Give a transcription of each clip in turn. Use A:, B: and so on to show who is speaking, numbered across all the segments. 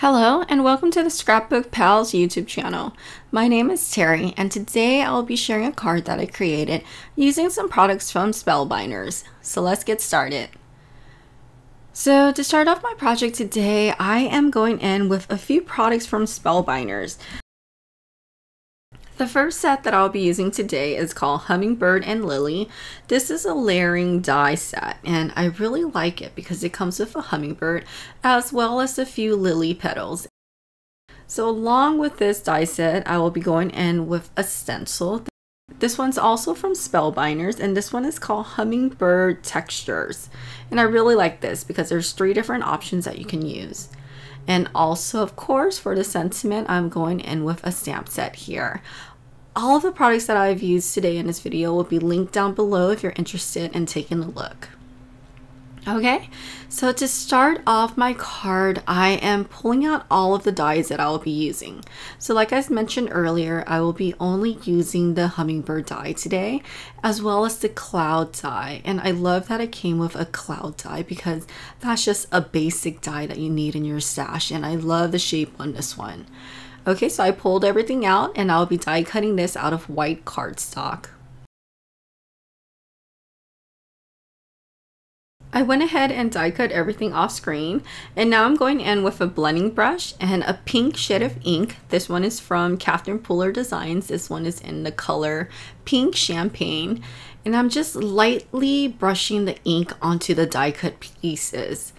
A: Hello and welcome to the Scrapbook Pals YouTube channel. My name is Theary and today I'll be sharing a card that I created using some products from Spellbinders. So let's get started. So to start off my project today, I am going in with a few products from Spellbinders. The first set that I'll be using today is called Hummingbird and Lily. This is a layering die set and I really like it because it comes with a hummingbird as well as a few lily petals. So along with this die set, I will be going in with a stencil. This one's also from Spellbinders and this one is called Hummingbird Textures. And I really like this because there's three different options that you can use. And also, of course, for the sentiment, I'm going in with a stamp set here. All of the products that I've used today in this video will be linked down below if you're interested in taking a look. Okay, so to start off my card, I am pulling out all of the dies that I will be using. So like I mentioned earlier, I will be only using the hummingbird die today, as well as the cloud die. And I love that it came with a cloud die because that's just a basic die that you need in your stash. And I love the shape on this one. Okay, so I pulled everything out and I'll be die cutting this out of white cardstock. I went ahead and die cut everything off screen and now I'm going in with a blending brush and a pink shade of ink. This one is from Catherine Pooler Designs. This one is in the color Pink Champagne and I'm just lightly brushing the ink onto the die cut pieces.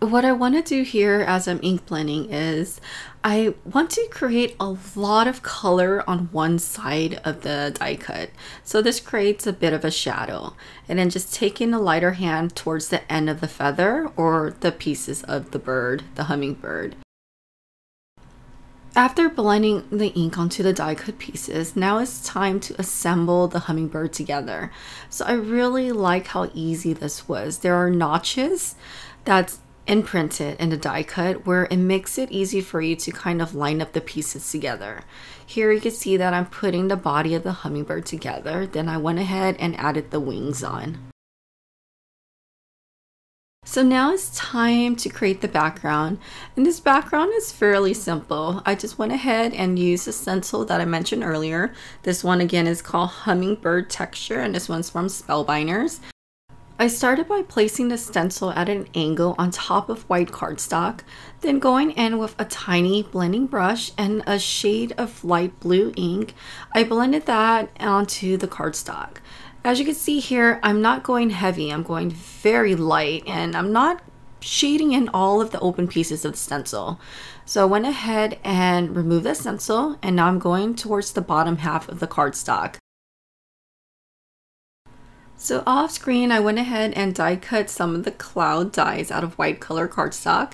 A: What I want to do here as I'm ink blending is I want to create a lot of color on one side of the die cut. So this creates a bit of a shadow and then just taking a lighter hand towards the end of the feather or the pieces of the bird, the hummingbird. After blending the ink onto the die cut pieces, now it's time to assemble the hummingbird together. So I really like how easy this was. There are notches that's and print it in a die cut where it makes it easy for you to kind of line up the pieces together. Here you can see that I'm putting the body of the hummingbird together. Then I went ahead and added the wings on. So now it's time to create the background. And this background is fairly simple. I just went ahead and used the stencil that I mentioned earlier. This one again is called Hummingbird Texture and this one's from Spellbinders. I started by placing the stencil at an angle on top of white cardstock, then going in with a tiny blending brush and a shade of light blue ink. I blended that onto the cardstock. As you can see here, I'm not going heavy, I'm going very light and I'm not shading in all of the open pieces of the stencil. So I went ahead and removed the stencil and now I'm going towards the bottom half of the cardstock. So off screen, I went ahead and die cut some of the cloud dies out of white color cardstock.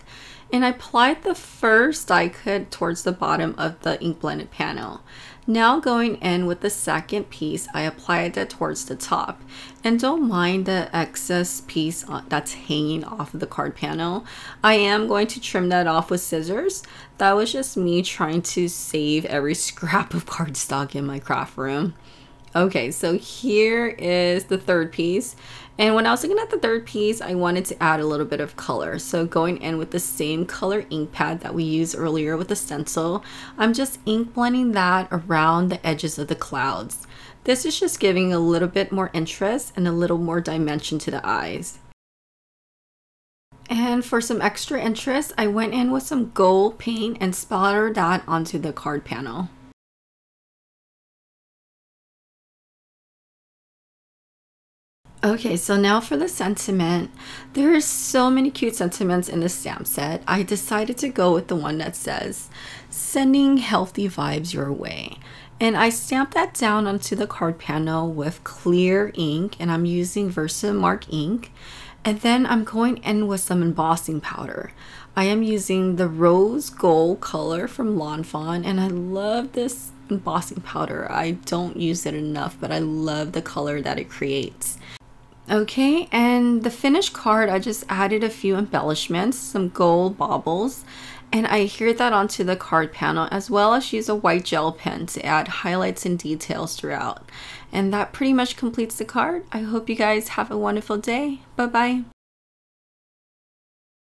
A: And I applied the first die cut towards the bottom of the ink blended panel. Now going in with the second piece, I applied that towards the top. And don't mind the excess piece uh, that's hanging off of the card panel. I am going to trim that off with scissors. That was just me trying to save every scrap of cardstock in my craft room. Okay, so here is the third piece. And when I was looking at the third piece, I wanted to add a little bit of color. So going in with the same color ink pad that we used earlier with the stencil, I'm just ink blending that around the edges of the clouds. This is just giving a little bit more interest and a little more dimension to the eyes. And for some extra interest, I went in with some gold paint and splattered that onto the card panel. Okay, so now for the sentiment. There are so many cute sentiments in the stamp set. I decided to go with the one that says, sending healthy vibes your way. And I stamped that down onto the card panel with clear ink and I'm using Versamark ink. And then I'm going in with some embossing powder. I am using the rose gold color from Lawn Fawn and I love this embossing powder. I don't use it enough, but I love the color that it creates. Okay, and the finished card, I just added a few embellishments, some gold baubles, and I adhered that onto the card panel as well as use a white gel pen to add highlights and details throughout. And that pretty much completes the card. I hope you guys have a wonderful day. Bye-bye.